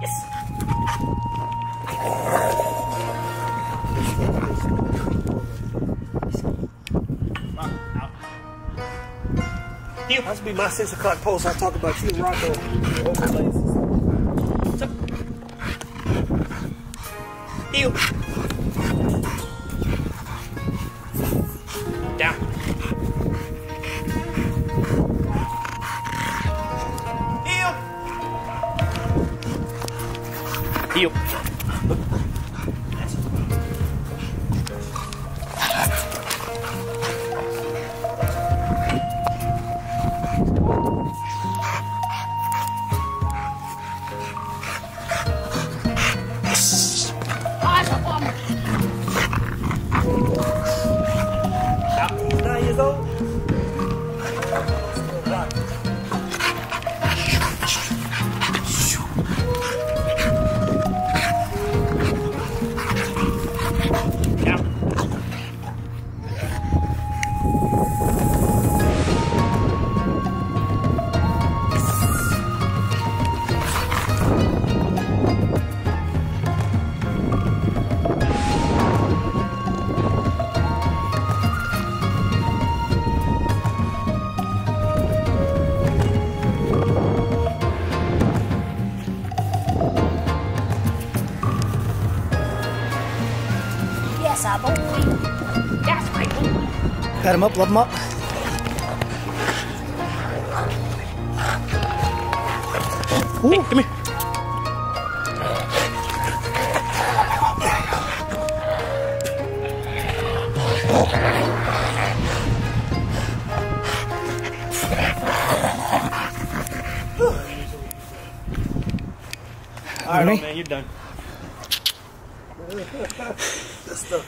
Yes. Heel. That's be my six o'clock post. I talk about you and Rocko. Overlays. Heel. Down. 哟。哎，走！来一个。Nine Yes, I boy. That's my boy. Pat him up, love him up. Hey, come here. All right, old man, you're done. Достал.